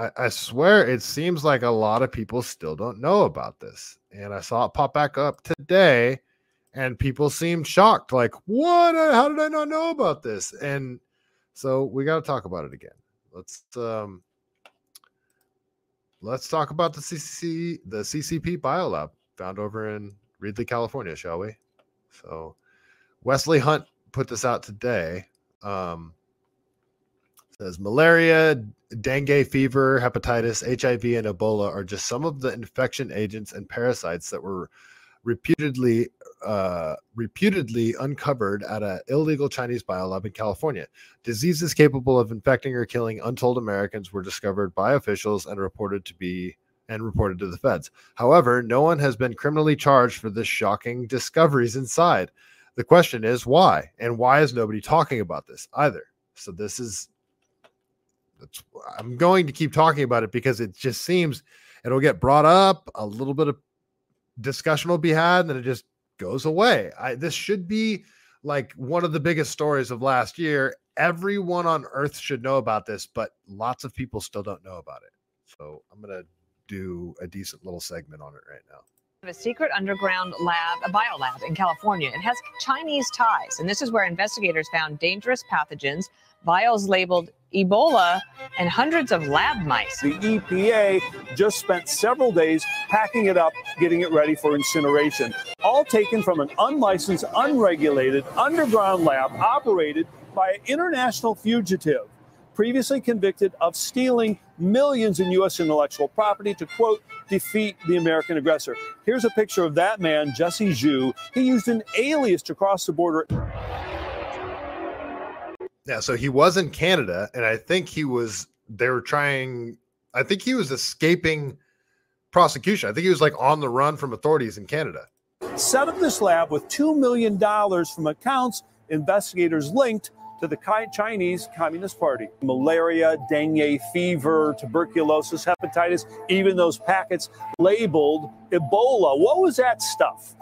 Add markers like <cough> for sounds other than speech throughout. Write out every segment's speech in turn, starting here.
I, I swear it seems like a lot of people still don't know about this. And I saw it pop back up today, and people seemed shocked, like, what? How did I not know about this? And so we got to talk about it again. Let's um let's talk about the CCC the CCP biolab found over in Reedley, California, shall we? So Wesley Hunt put this out today. Um, says malaria, dengue fever, hepatitis, HIV, and Ebola are just some of the infection agents and parasites that were reputedly uh, reputedly uncovered at an illegal Chinese biolab in California. Diseases capable of infecting or killing untold Americans were discovered by officials and reported to be and reported to the feds. However, no one has been criminally charged for the shocking discoveries inside. The question is why, and why is nobody talking about this either? So this is I'm going to keep talking about it because it just seems it'll get brought up, a little bit of discussion will be had, and then it just goes away. I this should be like one of the biggest stories of last year. Everyone on earth should know about this, but lots of people still don't know about it. So I'm gonna do a decent little segment on it right now a secret underground lab, a biolab in California. It has Chinese ties, and this is where investigators found dangerous pathogens, vials labeled Ebola, and hundreds of lab mice. The EPA just spent several days packing it up, getting it ready for incineration. All taken from an unlicensed, unregulated underground lab operated by an international fugitive previously convicted of stealing millions in U.S. intellectual property to, quote, defeat the American aggressor. Here's a picture of that man, Jesse Zhu. He used an alias to cross the border. Yeah, so he was in Canada, and I think he was, they were trying, I think he was escaping prosecution. I think he was like on the run from authorities in Canada. Set up this lab with $2 million from accounts investigators linked to the Chinese Communist Party. Malaria, dengue fever, tuberculosis, hepatitis, even those packets labeled Ebola. What was that stuff?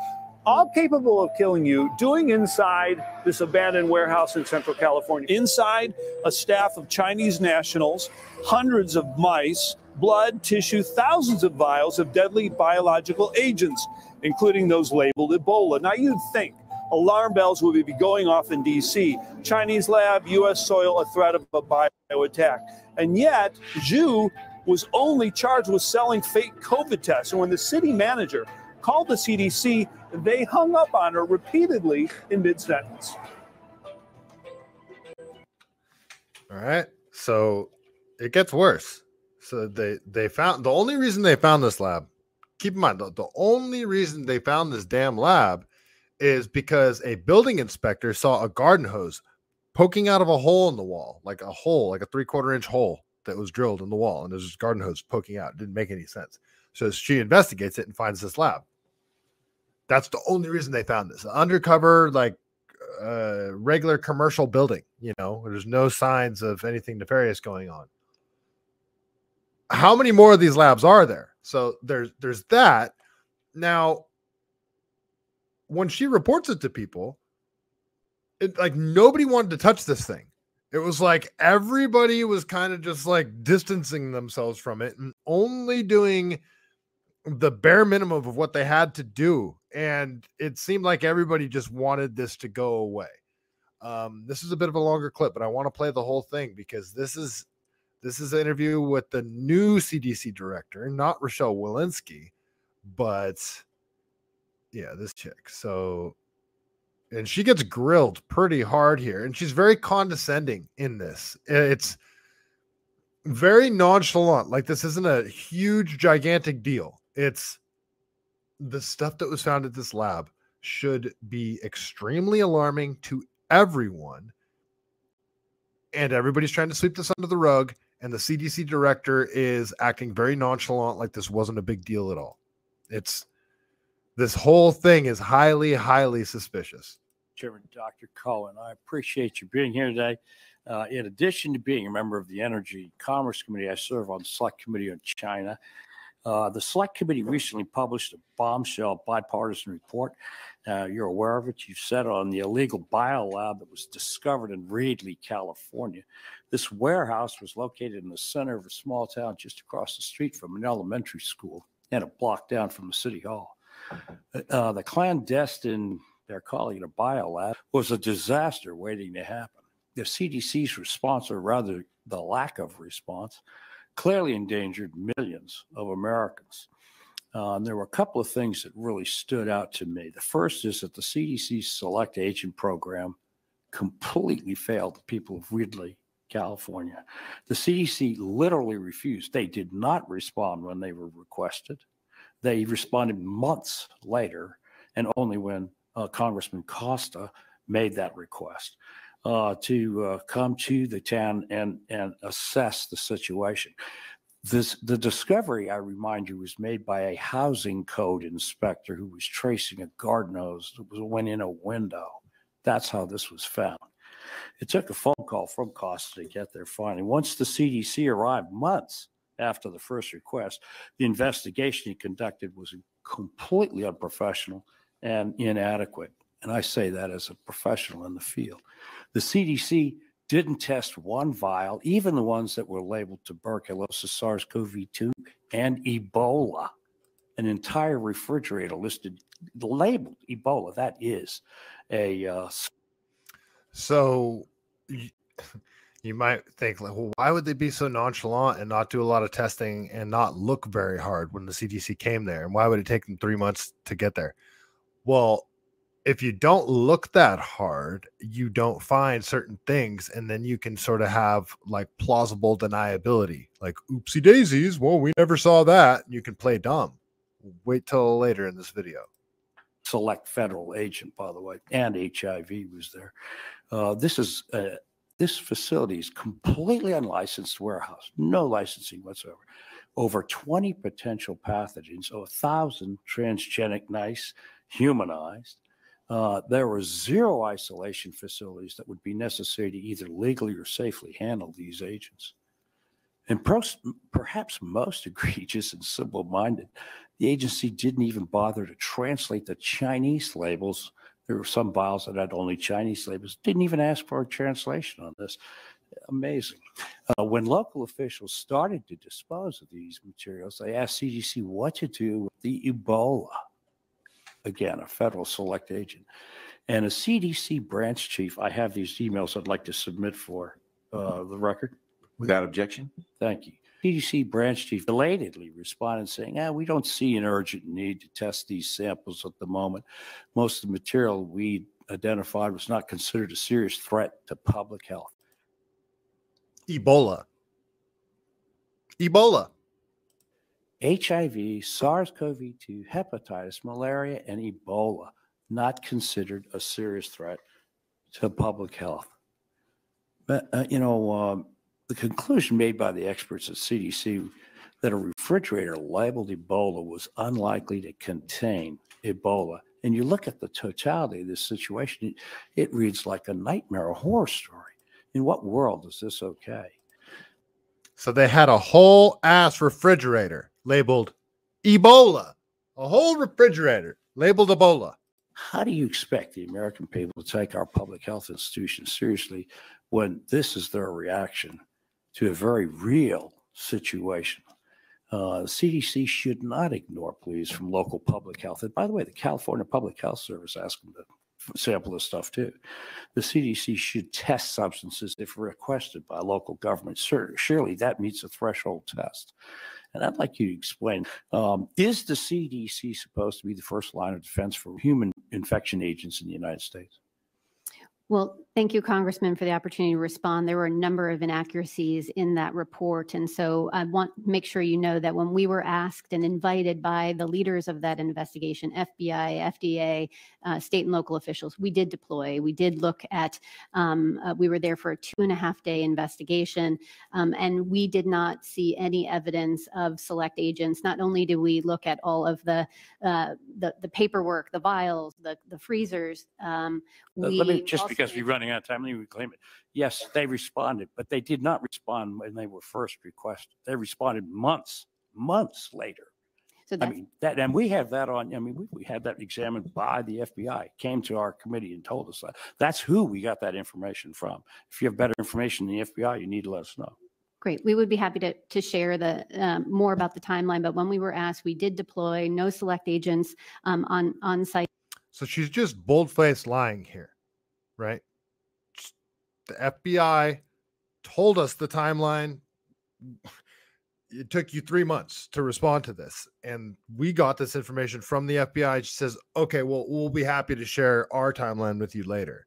All capable of killing you, doing inside this abandoned warehouse in Central California. Inside, a staff of Chinese nationals, hundreds of mice, blood, tissue, thousands of vials of deadly biological agents, including those labeled Ebola. Now, you'd think alarm bells will be going off in D.C. Chinese lab, U.S. soil, a threat of a bio attack. And yet, Zhu was only charged with selling fake COVID tests. And when the city manager called the CDC, they hung up on her repeatedly in mid sentence. All right. So it gets worse. So they they found the only reason they found this lab. Keep in mind the, the only reason they found this damn lab is because a building inspector saw a garden hose poking out of a hole in the wall, like a hole, like a three quarter inch hole that was drilled in the wall, and there's this garden hose poking out. It didn't make any sense. So she investigates it and finds this lab. That's the only reason they found this undercover, like uh, regular commercial building. You know, there's no signs of anything nefarious going on. How many more of these labs are there? So there's there's that. Now when she reports it to people, it like nobody wanted to touch this thing. It was like everybody was kind of just like distancing themselves from it and only doing the bare minimum of what they had to do. And it seemed like everybody just wanted this to go away. Um, this is a bit of a longer clip, but I want to play the whole thing because this is this is an interview with the new CDC director, not Rochelle Walensky, but yeah, this chick. So, and she gets grilled pretty hard here, and she's very condescending in this. It's very nonchalant. Like this isn't a huge, gigantic deal. It's the stuff that was found at this lab should be extremely alarming to everyone. And everybody's trying to sweep this under the rug. And the CDC director is acting very nonchalant, like this wasn't a big deal at all. It's this whole thing is highly, highly suspicious. Chairman Dr. Cohen, I appreciate you being here today. Uh, in addition to being a member of the Energy Commerce Committee, I serve on the Select Committee on China. Uh, the Select Committee recently published a bombshell bipartisan report. Uh, you're aware of it. You've said on the illegal biolab that was discovered in Reedley, California. This warehouse was located in the center of a small town just across the street from an elementary school and a block down from the city hall. Uh, the clandestine, they're calling it a biolab, was a disaster waiting to happen. The CDC's response, or rather the lack of response, clearly endangered millions of Americans. Uh, and there were a couple of things that really stood out to me. The first is that the CDC Select Agent Program completely failed the people of Reedley, California. The CDC literally refused. They did not respond when they were requested. They responded months later, and only when uh, Congressman Costa made that request uh, to uh, come to the town and, and assess the situation. This, the discovery, I remind you, was made by a housing code inspector who was tracing a garden hose that was, went in a window. That's how this was found. It took a phone call from Costa to get there finally. Once the CDC arrived, months after the first request, the investigation he conducted was completely unprofessional and inadequate. And I say that as a professional in the field. The CDC didn't test one vial, even the ones that were labeled tuberculosis, SARS CoV 2, and Ebola. An entire refrigerator listed, labeled Ebola. That is a. Uh, so you, might think, like, well, why would they be so nonchalant and not do a lot of testing and not look very hard when the CDC came there? And why would it take them three months to get there? Well, if you don't look that hard, you don't find certain things, and then you can sort of have like plausible deniability, like oopsie daisies. Well, we never saw that. And you can play dumb. Wait till later in this video. Select federal agent, by the way, and HIV was there. Uh, this is uh, this facility is completely unlicensed warehouse, no licensing whatsoever. Over 20 potential pathogens, a thousand transgenic mice humanized uh, there were zero isolation facilities that would be necessary to either legally or safely handle these agents. And perhaps most <laughs> egregious and simple minded, the agency didn't even bother to translate the Chinese labels. There were some vials that had only Chinese labels, didn't even ask for a translation on this. Amazing. Uh, when local officials started to dispose of these materials, they asked CDC what to do with the Ebola again, a federal select agent, and a CDC branch chief. I have these emails I'd like to submit for uh, the record. Without objection? Thank you. CDC branch chief belatedly responded saying, ah, we don't see an urgent need to test these samples at the moment. Most of the material we identified was not considered a serious threat to public health. Ebola. Ebola. HIV, SARS CoV 2, hepatitis, malaria, and Ebola not considered a serious threat to public health. But, uh, you know, um, the conclusion made by the experts at CDC that a refrigerator labeled Ebola was unlikely to contain Ebola. And you look at the totality of this situation, it, reads like a nightmare, a horror story. In what world is this okay? So they had a whole ass refrigerator labeled Ebola, a whole refrigerator labeled Ebola. How do you expect the American people to take our public health institutions seriously when this is their reaction to a very real situation? Uh, the CDC should not ignore pleas from local public health. And by the way, the California Public Health Service asked them to sample this stuff too. The CDC should test substances if requested by local governments. Surely that meets a threshold test. And I'd like you to explain um, is the CDC supposed to be the first line of defense for human infection agents in the United States? Well, thank you, Congressman, for the opportunity to respond. There were a number of inaccuracies in that report. And so I want to make sure you know that when we were asked and invited by the leaders of that investigation, FBI, FDA, uh, state and local officials, we did deploy. We did look at, um, uh, we were there for a two and a half day investigation, um, and we did not see any evidence of select agents. Not only did we look at all of the, uh, the, the, paperwork, the vials, the, the freezers, um, let me just because we're running out of time, let me reclaim it. Yes, they responded, but they did not respond when they were first requested. They responded months, months later. So I that's, mean, that, and we have that on, I mean, we, we had that examined by the FBI, came to our committee and told us that. That's who we got that information from. If you have better information than the FBI, you need to let us know. great. We would be happy to, to share the, um, more about the timeline, but when we were asked, we did deploy no select agents um, on, on site. So she's just bold faced lying here, right? The FBI told us the timeline. It took you three months to respond to this. And we got this information from the FBI. She says, okay, well, we'll be happy to share our timeline with you later.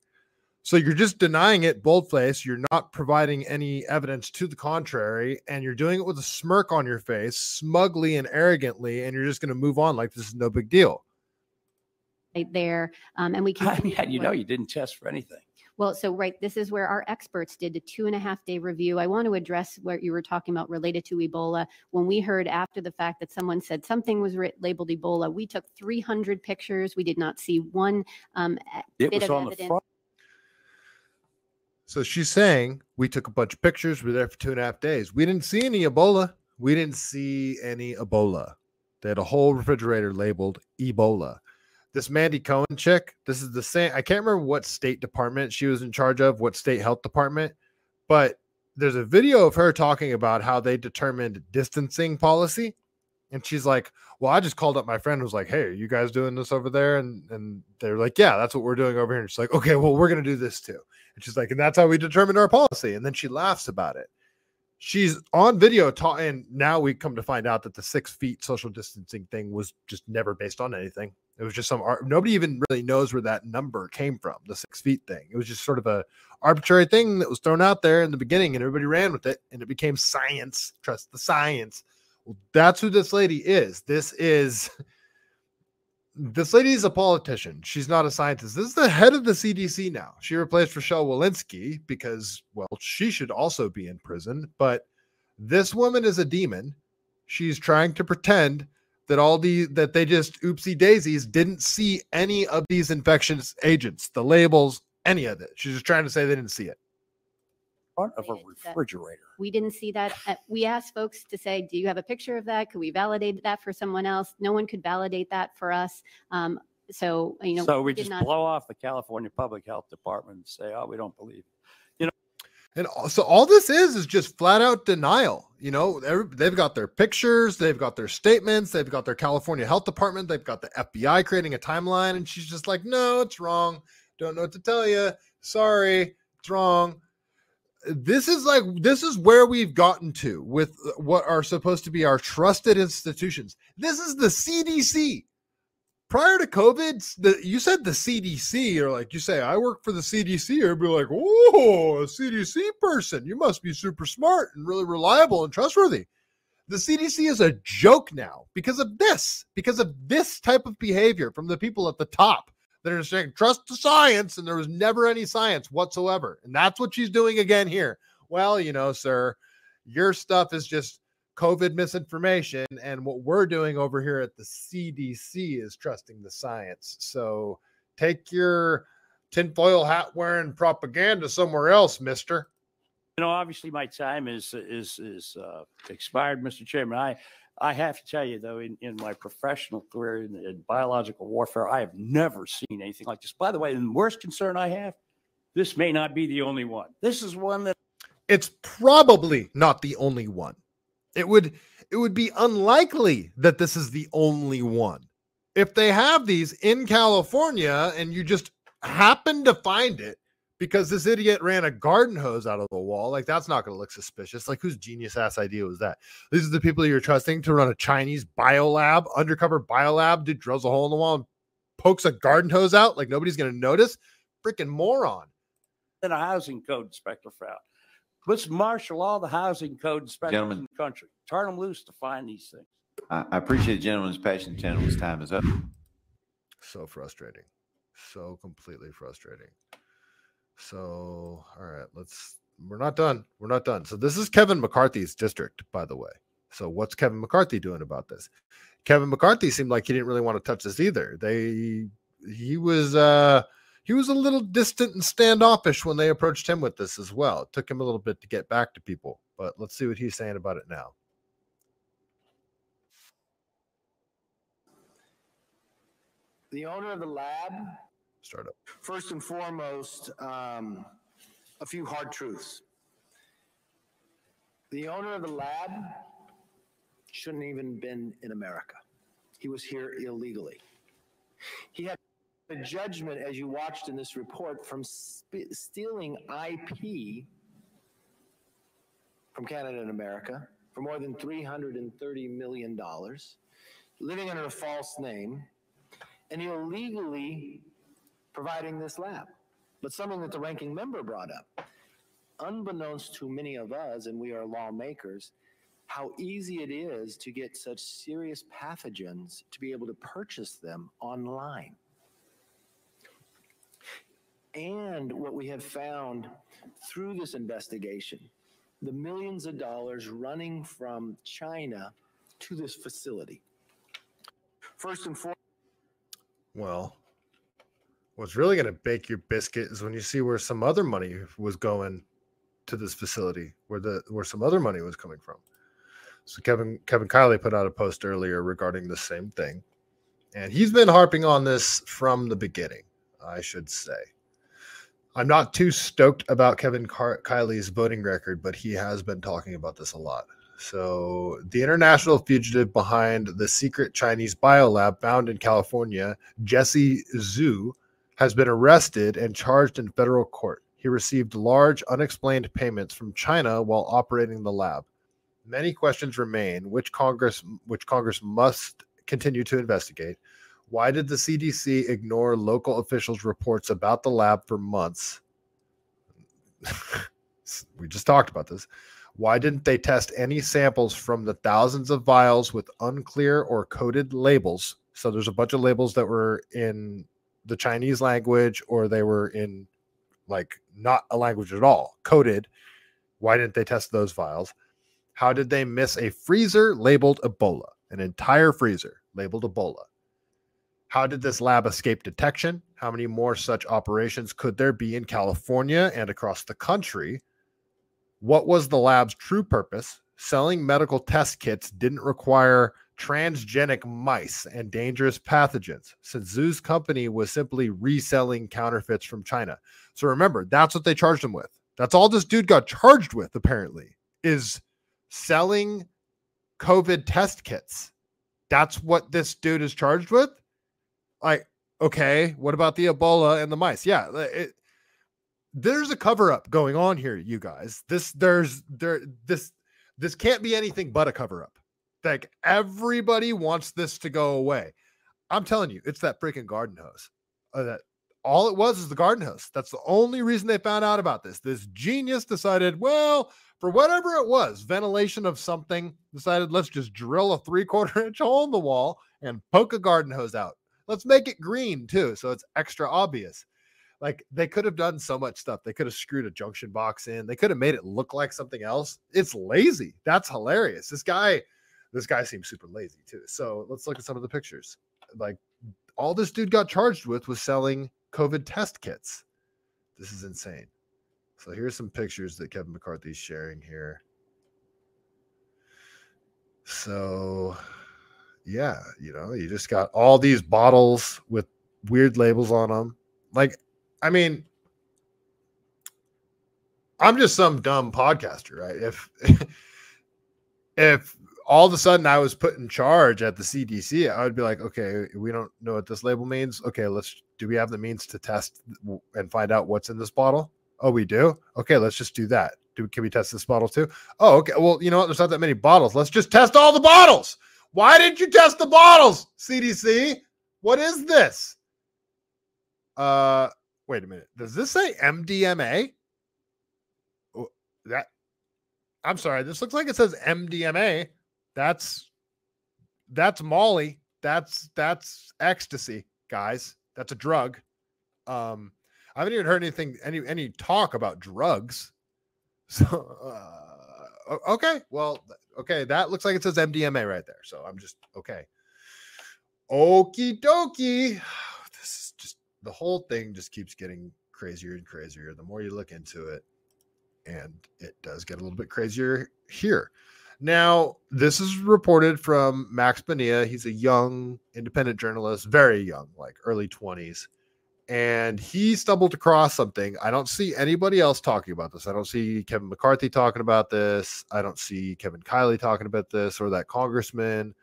So you're just denying it boldface. You're not providing any evidence to the contrary, and you're doing it with a smirk on your face, smugly and arrogantly, and you're just going to move on like this is no big deal. Right there. Um, and we can. <laughs> I mean, how you know you didn't test for anything? Well, so right, this is where our experts did a two and a half day review. I want to address what you were talking about related to Ebola. When we heard after the fact that someone said something was writ- labeled Ebola, we took 300 pictures. We did not see one um, It bit was of on the evidence. front. So she's saying we took a bunch of pictures. We were there for two and a half days. We didn't see any Ebola. We didn't see any Ebola. They had a whole refrigerator labeled Ebola. This Mandy Cohen chick, this is the same. I can't remember what state department she was in charge of, what state health department, but there's a video of her talking about how they determined distancing policy. And she's like, Well, I just called up my friend was like, Hey, are you guys doing this over there? And and they're like, Yeah, that's what we're doing over here. And she's like, Okay, well, we're gonna do this too. And she's like, and that's how we determined our policy. And then she laughs about it. She's on video talking. And now we come to find out that the six feet social distancing thing was just never based on anything. It was just some art. Nobody even really knows where that number came from, the six feet thing. It was just sort of a arbitrary thing that was thrown out there in the beginning and everybody ran with it and it became science. Trust the science. Well, that's who this lady is. This is <laughs> this lady is a politician. She's not a scientist. This is the head of the CDC now. She replaced Rochelle Walensky because, well, she should also be in prison. But this woman is a demon. She's trying to pretend that all the that they just oopsie daisies didn't see any of these infectious agents, the labels, any of it. She's just trying to say they didn't see it. Front of a refrigerator. We didn't see that. Uh, We asked folks to say, do you have a picture of that? Could we validate that for someone else? No one could validate that for us. Um, so, you know. So we did just not- blow off the California Public Health Department and say, oh, we don't believe. And so all this is is just flat out denial. You know, they've got their pictures, they've got their statements, they've got their California Health Department, they've got the FBI creating a timeline, and she's just like, "No, it's wrong. Don't know what to tell you. Sorry, it's wrong." This is like this is where we've gotten to with what are supposed to be our trusted institutions. This is the CDC prior to COVID, the you said the CDC, or like you say, I work for the CDC, or be like, oh, a CDC person, you must be super smart and really reliable and trustworthy. The CDC is a joke now because of this, because of this type of behavior from the people at the top that are saying, trust the science, and there was never any science whatsoever. And that's what she's doing again here. Well, you know, sir, your stuff is just COVID misinformation. And what we're doing over here at the CDC is trusting the science. So take your tinfoil hat wearing propaganda somewhere else, mister. You know, obviously my time is is is uh, expired, Mr. Chairman. I I have to tell you though, in, in my professional career in, in biological warfare, I have never seen anything like this. By the way, the worst concern I have, this may not be the only one. This is one that It's probably not the only one. It would it would be unlikely that this is the only one. If they have these in California and you just happen to find it because this idiot ran a garden hose out of the wall, like that's not going to look suspicious. Like whose genius ass idea was that? These are the people you're trusting to run a Chinese biolab, undercover biolab, dude drills a hole in the wall and pokes a garden hose out like nobody's going to notice. Freaking moron. that a housing code inspector found. Let's marshal all the housing code inspectors Gentlemen. in the country. Turn them loose to find these things. I, I appreciate the gentleman's passion. Gentleman's time is up. so frustrating so completely frustrating so all right let's we're not done we're not done so this is kevin mccarthy's district by the way so what's kevin mccarthy doing about this kevin mccarthy seemed like he didn't really want to touch this either they he was uh he was a little distant and standoffish when they approached him with this as well it took him a little bit to get back to people but let's see what he's saying about it now The owner of the lab, Startup. first and foremost, um, a few hard truths. The owner of the lab shouldn't even been in America. He was here illegally. He had a judgment, as you watched in this report, from sp- stealing IP from Canada and America for more than $330 million, living under a false name, and illegally providing this lab. But something that the ranking member brought up, unbeknownst to many of us, and we are lawmakers, how easy it is to get such serious pathogens to be able to purchase them online. And what we have found through this investigation, the millions of dollars running from China to this facility. First and foremost, Well, what's really going to bake your biscuit is when you see where some other money was going to this facility, where the where some other money was coming from. So Kevin Kevin Kiley put out a post earlier regarding the same thing, and he's been harping on this from the beginning. I should say. I'm not too stoked about Kevin Car- Kiley's voting record, but he has been talking about this a lot. So, the international fugitive behind the secret Chinese biolab found in California, Jesse Zhu, has been arrested and charged in federal court. He received large unexplained payments from China while operating the lab. Many questions remain, which Congress which Congress must continue to investigate. Why did the CDC ignore local officials' reports about the lab for months? <laughs> we just talked about this. Why didn't they test any samples from the thousands of vials with unclear or coded labels? So there's a bunch of labels that were in the Chinese language or they were in like not a language at all, coded. Why didn't they test those vials? How did they miss a freezer labeled Ebola, an entire freezer labeled Ebola? How did this lab escape detection? How many more such operations could there be in California and across the country? What was the lab's true purpose? Selling medical test kits didn't require transgenic mice and dangerous pathogens, since Zhu's company was simply reselling counterfeits from China. So remember, that's what they charged him with. That's all this dude got charged with, apparently, is selling COVID test kits. That's what this dude is charged with. Like, okay, what about the Ebola and the mice? Yeah, it, there's a cover up going on here, you guys. This there's there this this can't be anything but a cover up. Like everybody wants this to go away. I'm telling you, it's that freaking garden hose. Uh, that all it was is the garden hose. That's the only reason they found out about this. This genius decided, well, for whatever it was, ventilation of something, decided let's just drill a three quarter <laughs> inch hole in the wall and poke a garden hose out. Let's make it green too, so it's extra obvious. Like they could have done so much stuff. They could have screwed a junction box in. They could have made it look like something else. It's lazy. That's hilarious. This guy, this guy seems super lazy too. So let's look at some of the pictures. Like all this dude got charged with was selling COVID test kits. This is insane. So here's some pictures that Kevin McCarthy's sharing here. So yeah, you know, you just got all these bottles with weird labels on them. Like, I mean, I'm just some dumb podcaster, right? If <laughs> if all of a sudden I was put in charge at the CDC, I would be like, okay, we don't know what this label means. Okay, let's do we have the means to test and find out what's in this bottle? Oh, we do. Okay, let's just do that. Do can we test this bottle too? Oh, okay. Well, you know what? There's not that many bottles. Let's just test all the bottles. Why didn't you test the bottles, CDC? What is this? Uh, wait a minute. Does this say MDMA? Oh, That I'm sorry. This looks like it says MDMA. That's that's Molly. That's that's ecstasy, guys. That's a drug. Um, I haven't even heard anything any any talk about drugs. <laughs> So uh, okay, well, okay, that looks like it says MDMA right there. So I'm just okay. Okie dokie. <sighs> This is just the whole thing just keeps getting crazier and crazier the more you look into it. And it does get a little bit crazier here. Now, this is reported from Max Bonilla. He's a young independent journalist, very young, like early 20s. And he stumbled across something. I don't see anybody else talking about this. I don't see Kevin McCarthy talking about this. I don't see Kevin Kiley talking about this or that congressman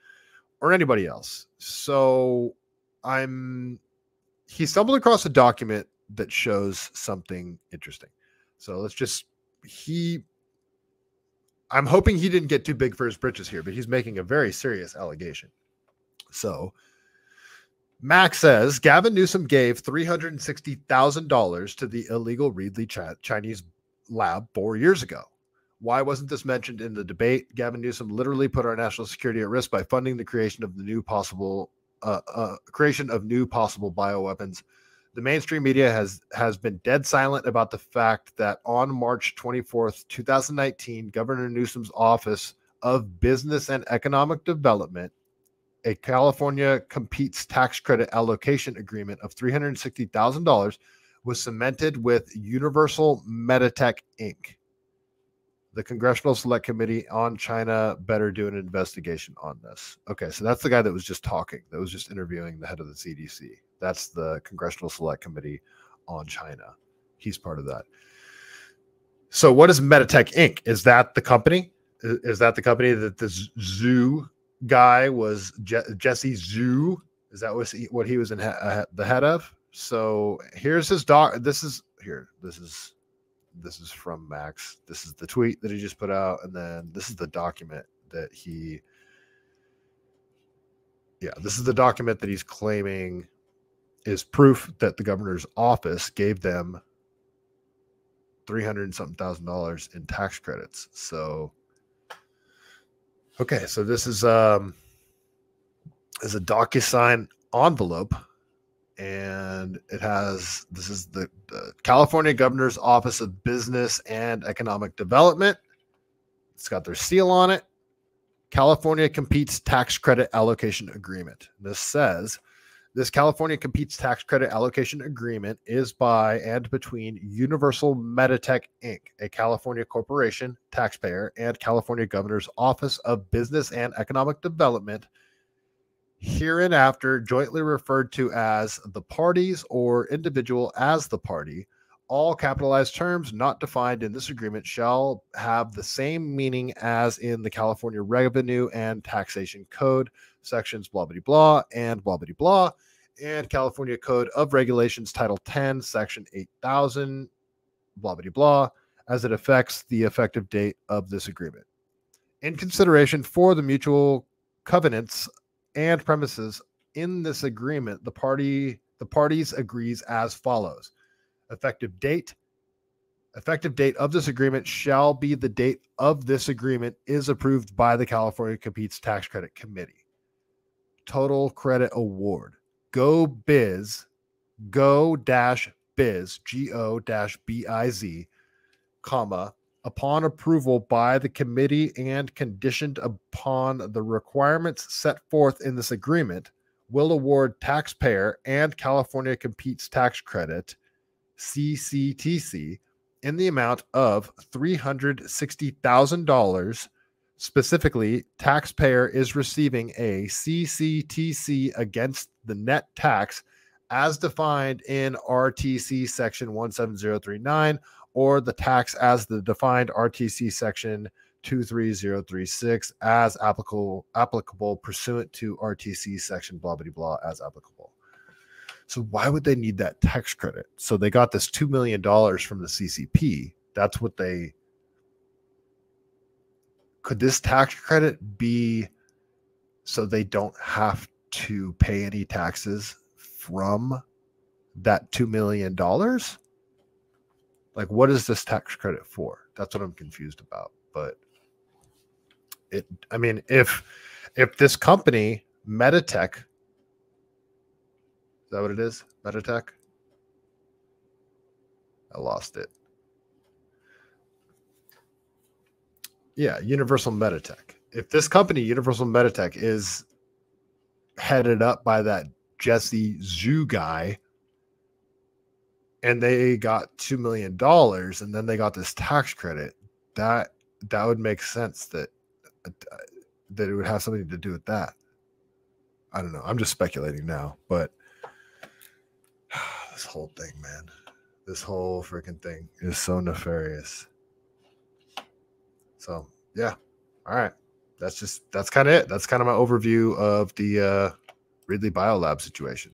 or anybody else. So I'm he stumbled across a document that shows something interesting. So let's just he I'm hoping he didn't get too big for his britches here, but he's making a very serious allegation. So Max says Gavin Newsom gave $360,000 to the illegal Reedley Chinese lab four years ago. Why wasn't this mentioned in the debate? Gavin Newsom literally put our national security at risk by funding the creation of the new possible uh, uh, creation of new possible bioweapons. The mainstream media has has been dead silent about the fact that on March 24th, 2019, Governor Newsom's office of Business and Economic Development, a California competes tax credit allocation agreement of $360,000 was cemented with Universal Meditech Inc the Congressional Select Committee on China better do an investigation on this. Okay, so that's the guy that was just talking, that was just interviewing the head of the CDC. That's the Congressional Select Committee on China. He's part of that. So, what is Meditech Inc? Is that the company? Is that the company that this Zhu guy was Je- Jesse Zhu? Is that what he, what he was in uh, the head of? So here's his doc. This is here. This is this is from Max. This is the tweet that he just put out, and then this is the document that he. Yeah, this is the document that he's claiming is proof that the governor's office gave them three hundred something thousand dollars in tax credits. So, okay, so this is um is a DocuSign envelope and it has this is the, the, California Governor's Office of Business and Economic Development. It's got their seal on it. California competes tax credit allocation agreement. This says this California competes tax credit allocation agreement is by and between Universal Meditech Inc., a California corporation, taxpayer, and California Governor's Office of Business and Economic Development hereinafter jointly referred to as the parties or individual as the party. All capitalized terms not defined in this agreement shall have the same meaning as in the California Revenue and Taxation Code, sections blah, blah, blah, and blah, blah, blah, and California Code of Regulations, Title 10, Section 8000, blah, blah, blah, as it affects the effective date of this agreement. In consideration for the mutual covenants and premises in this agreement, the party the parties agrees as follows. Effective date effective date of this agreement shall be the date of this agreement is approved by the California Competes Tax Credit Committee. Total credit award. Go biz go dash biz G O dash B I Z comma upon approval by the committee and conditioned upon the requirements set forth in this agreement, will award taxpayer and California Competes Tax Credit, CCTC, in the amount of $360,000. Specifically, taxpayer is receiving a CCTC against the net tax as defined in RTC section 17039 or the tax as the defined RTC section 23036 as applicable applicable pursuant to RTC section blah blah blah as applicable. So why would they need that tax credit? So they got this 2 million dollars from the CCP. That's what they could this tax credit be so they don't have to pay any taxes from that 2 million dollars? Like, what is this tax credit for? That's what I'm confused about. But it, I mean, if if this company, Meditech, is that what it is? Meditech? I lost it. Yeah, Universal Meditech. If this company, Universal Meditech, is headed up by that Jesse Zhu guy, and they got two million dollars and then they got this tax credit that that would make sense that that it would have something to do with that. I don't know. I'm just speculating now, but <sighs> this whole thing, man, this whole freaking thing is so nefarious. So yeah, all right. That's just that's kind of it. That's kind of my overview of the uh, Reedley Biolab situation.